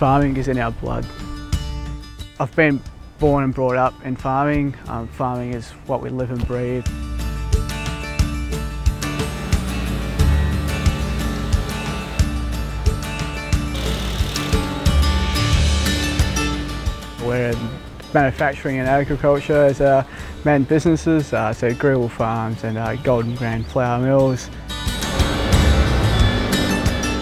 farming is in our blood. I've been born and brought up in farming. Um, farming is what we live and breathe. We're in manufacturing and agriculture as our main businesses, uh, so Grewal Farms and uh, Golden Grain Flour Mills.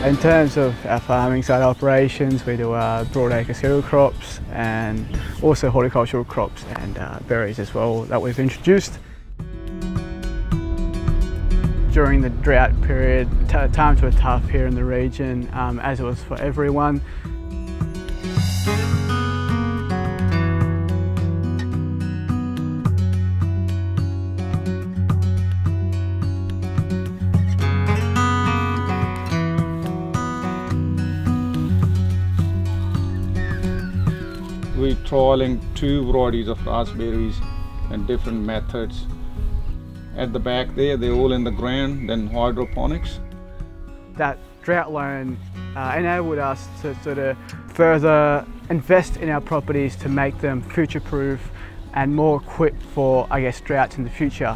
In terms of our farming side operations, we do uh, broadacre cereal crops and also horticultural crops and uh, berries as well that we've introduced. During the drought period, times were tough here in the region, um, as it was for everyone. We're trialing two varieties of raspberries and different methods. At the back there, they're all in the ground, then hydroponics. That drought loan uh, enabled us to sort of further invest in our properties to make them future-proof and more equipped for, I guess, droughts in the future,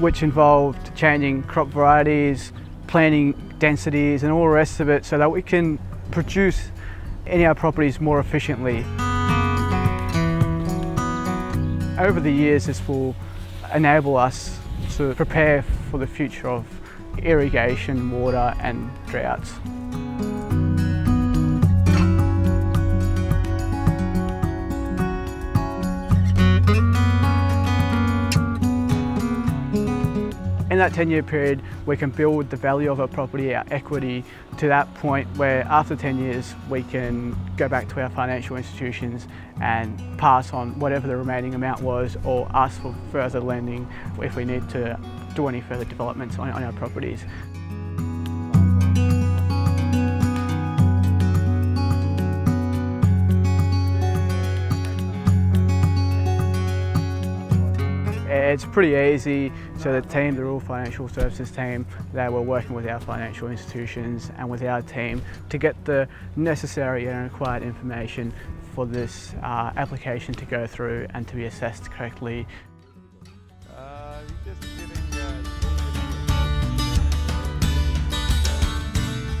which involved changing crop varieties, planting densities and all the rest of it so that we can produce of our properties more efficiently. Over the years this will enable us to prepare for the future of irrigation, water and droughts. In that 10 year period, we can build the value of our property, our equity, to that point where after 10 years, we can go back to our financial institutions and pass on whatever the remaining amount was or ask for further lending if we need to do any further developments on, on our properties. It's pretty easy. So the team, the Rural Financial Services team, they were working with our financial institutions and with our team to get the necessary and required information for this uh, application to go through and to be assessed correctly.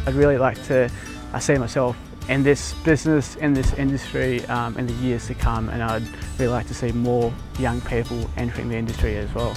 I'd really like to I see myself in this business, in this industry um, in the years to come and I'd really like to see more young people entering the industry as well.